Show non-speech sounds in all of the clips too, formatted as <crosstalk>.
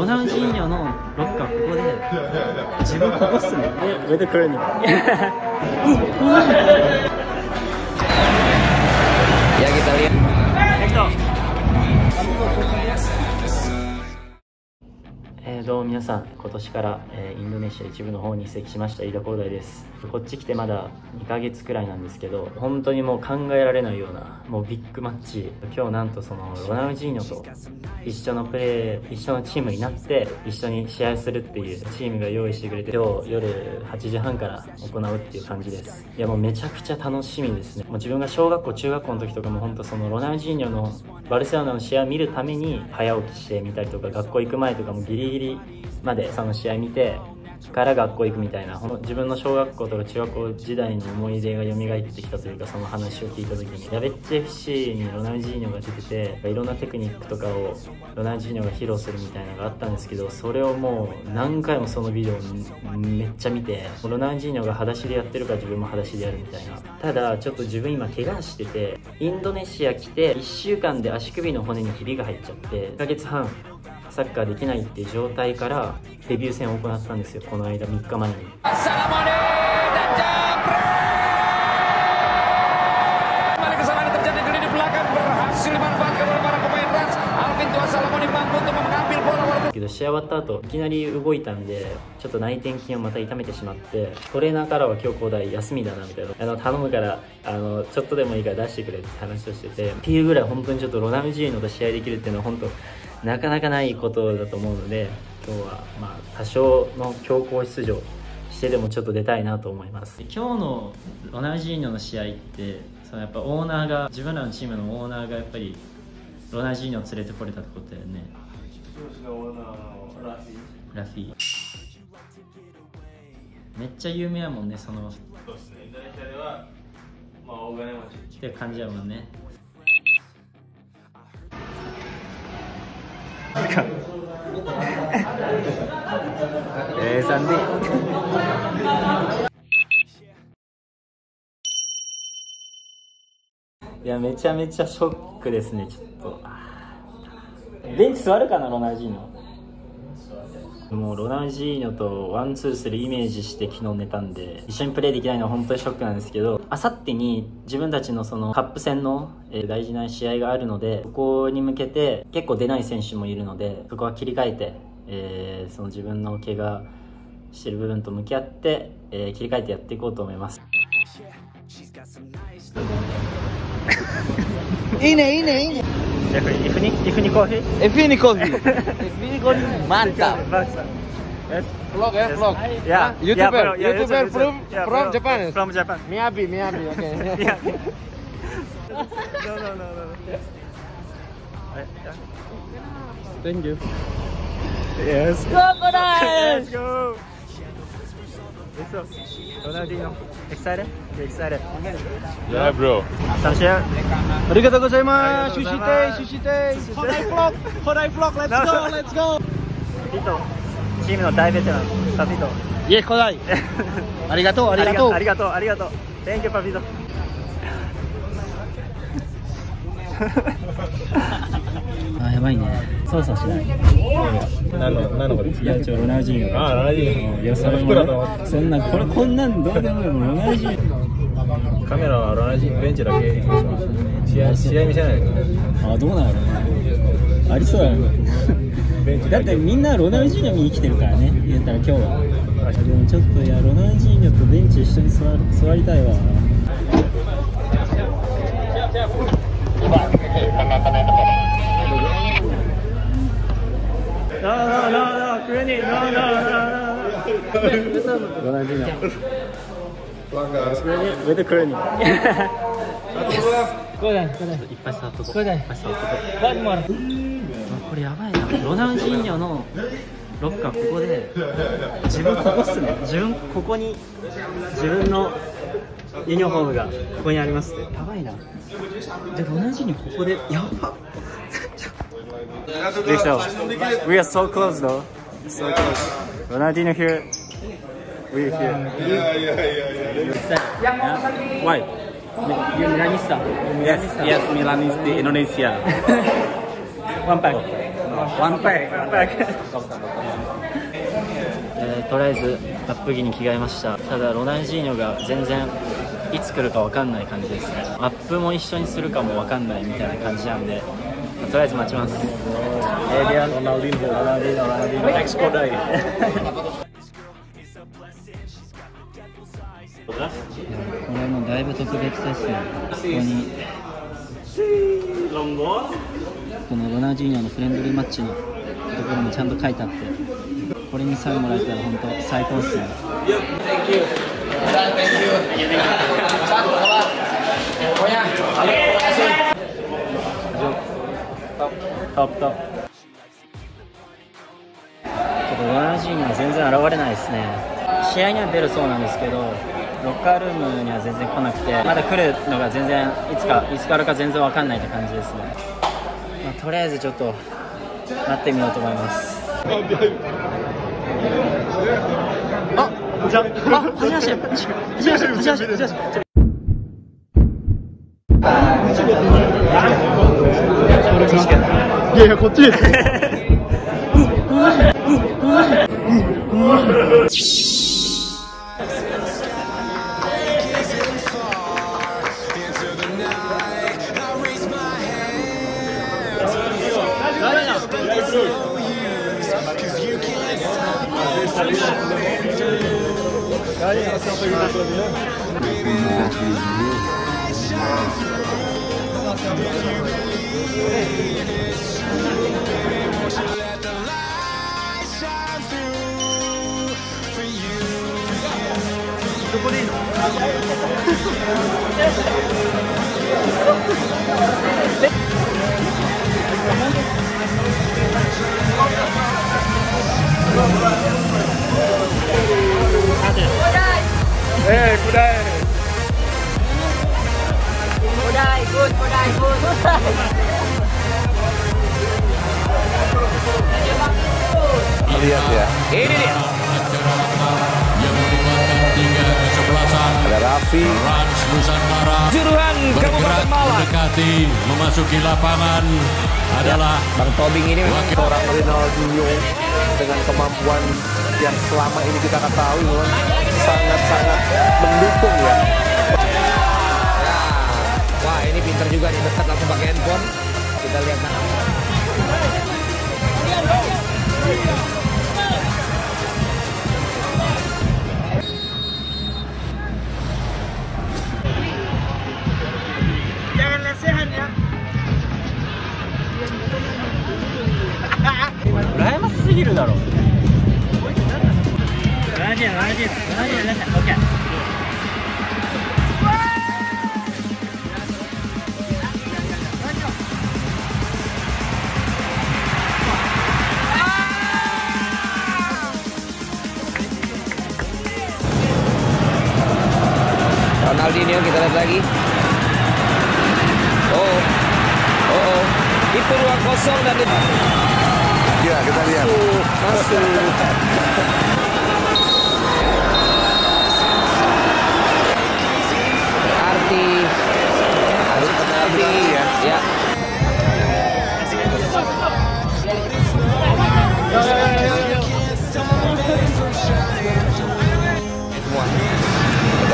ロナウジーニョのロッカーここで自分ここっすね上で来るにえどうも皆さん今年から、えーインドネシア一部の方に移籍しました飯田光大です。こっち来てまだ2ヶ月くらいなんですけど本当にもう考えられないようなもうビッグマッチ。今日なんとそのロナウジーニョと一緒のプレー一緒のチームになって一緒に試合するっていうチームが用意してくれて今日夜8時半から行うっていう感じです。いやもうめちゃくちゃ楽しみですね。もう自分が小学校中学校の時とかも本当そのロナウジーニョのバルセロナの試合を見るために早起きしてみたりとか学校行く前とかもギリギリまでその試合見てから学校行くみたいなほんと自分の小学校とか中学校時代の思い出が蘇ってきたというかその話を聞いた時にヤベッチ FC にロナウジーニョが出てていろんなテクニックとかをロナウジーニョが披露するみたいなのがあったんですけどそれをもう何回もそのビデオめっちゃ見てロナウジーニョが裸足でやってるから自分も裸足でやるみたいな。ただちょっと自分今怪我しててインドネシア来て1週間で足首の骨にひびが入っちゃって1ヶ月半サッカーできないっていう状態からデビュー戦を行ったんですよ。この間3日前に。けど試合終わった後いきなり動いたんでちょっと内転筋をまた痛めてしまってトレーナーからは今日交代休みだなみたいな。あの頼むからあのちょっとでもいいから出してくれって話をしててっていうぐらい本当にちょっとロナウジーノと試合できるっていうのは本当なかなかないことだと思うので今日はまあ多少の強行出場してでもちょっと出たいなと思います。今日のロナウジーニョの試合ってそのやっぱオーナーが自分らのチームのオーナーがやっぱりロナウジーニョを連れてこれたってことだよね。ラフィー。めっちゃ有名やもんねその。そうですね、インドネシアでは、まあ、大金持ち。って感じやもんねえー、サンデいやめちゃめちゃショックですねちょっと。ベンチ座るかなロナウジーノ。もうロナウジーニョとワンツーするイメージして昨日寝たんで一緒にプレーできないのは本当にショックなんですけどあさってに自分たちのそのカップ戦の大事な試合があるのでそこに向けて結構出ない選手もいるのでそこは切り替えて、えーその自分の怪我してる部分と向き合って、えー切り替えてやっていこうと思います Ini, ini, ini. If ni, if ni coffee? Evini Coffee. Evini Coffee. Mantap. Yes. Vlog ya, vlog. Yeah. YouTuber, yeah, YouTuber YouTuber, from yeah, from bro. Japan. From Japan. Miyabi, Miyabi. Okay. <laughs> yeah. <laughs> no, no, no, no. Thank you. Yes. Crocodile. Let's go. Go. Ronaldinho. Excited? You excited? Yeah, bro. Sasha. Arigatou gozaimasu. Sushi gozaimasu. sushi tei. Hodai vlog, Hodai vlog. Let's go, let's go. ピト。チームの大ベテラン、パピト。Yes, Hodai. Arigatou, ありがとう、arigatou. ありがとう、ありがとう。Thank you, パピト。あ、やばいね。操作しない。何の、何のことですいや、ちょ、ロナウジーニョが。あ、ロナウジーニョいや、それも服だと思ってそんな、これ、こんなんどうでもいいもん、ロナウジーニョ。カメラはロナウジーベンチだけ試合、試合見せない。あ、どうなのありそうやろ。ベンチだってみんなロナウジーニョ見に来てるからね、言ったら今日は。でもちょっと、いや、ロナウジーニョとベンチ一緒に座る座りたいわ。Queenie, with Queenie. これだ、これだ。いっぱい触っとこう。これだいっぱい触っとこう。バッマン。これやばいなロナウジーニョのロッカーここで自分ここっすね自分ここに自分のユニフォームがここにありますってやばいなでロナウジーニョここでやばできた We are so close though so close ロナウジーニョ here We are here Why? You Milanista Yes, yes, Milan is di Indonesia. One pack One pack. One pack. えーとりあえずアップ着に着替えましたただロナウジーニョが全然いつ来るか分かんない感じですねアップも一緒にするかも分かんないみたいな感じなんでまあとりあえず待ちます Eh dia Ronaldinho. Ronaldinho. Ronaldinho. Ex Kodai. これもだいぶ特別ですねここにこのロナウジーニョのフレンドリーマッチのところにちゃんと書いてあってこれにサインもらえたら本当最高っすねトップトップちょっとロナウジーニョは全然現れないですね。試合には出るそうなんですけどロッカールームには全然来なくてまだ来るのが全然いつかいつからか全然わかんないって感じですね、まあ、とりあえずちょっと待ってみようと思います。あじゃあはじめまして。はじめまして。はじめまして。はじめまして。guerra contigo. Aí, essa pergunta pra mim. いやいや、こっちです。Kodai, Lihat ya. Ini dia. Ada Raffi. Rans Nusantara Juruhan Kabupaten bergerak Malang. mendekati memasuki lapangan adalah Bang Tobing ini memang seorang Ronaldinho dengan kemampuan yang selama ini kita ketahui memang sangat-sangat mendukung ya. Wah, ini pinter juga nih dekat langsung pakai handphone. Kita lihat nah. Lagi. Oh, oh, oh. Itu ruang kosong dan itu Ya, kita lihat. masuk. Penalti ya. ya.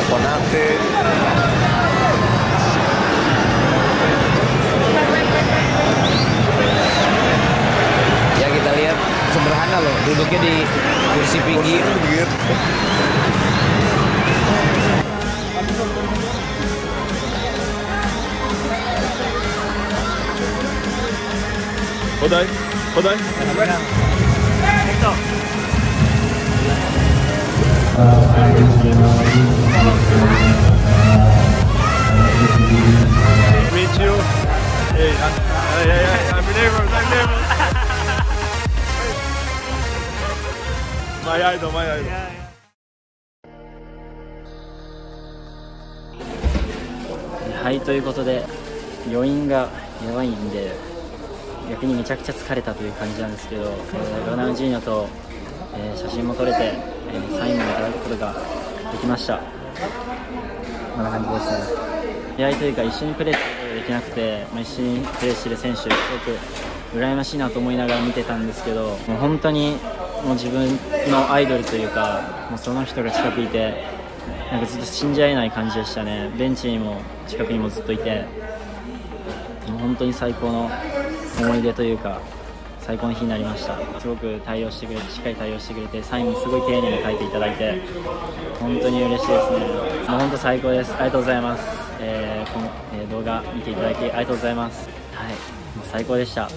Konate. duduknya di kursi pinggir. Kursi pinggir. Meet you. Hey, yeah, yeah, yeah. I'm I'm. My idol, my idol. はいということで余韻がやばいんで逆にめちゃくちゃ疲れたという感じなんですけど、えーロナウジーニョと、えー写真も撮れて、えーサインもいただくことができました。こんな感じですね。試合というか一緒にプレーできなくて、まあ、一緒にプレーしている選手すごく羨ましいなと思いながら見てたんですけどもう本当にもう自分のアイドルというかもうその人が近くいてなんかずっと信じられない感じでしたね。ベンチにも近くにもずっといてもう本当に最高の思い出というか最高の日になりました。すごく対応してくれてしっかり対応してくれてサインもすごい丁寧に書いていただいて本当に嬉しいですね。もう本当最高です。ありがとうございます、えーこの、えー動画見ていただきありがとうございます。はい。もう最高でした。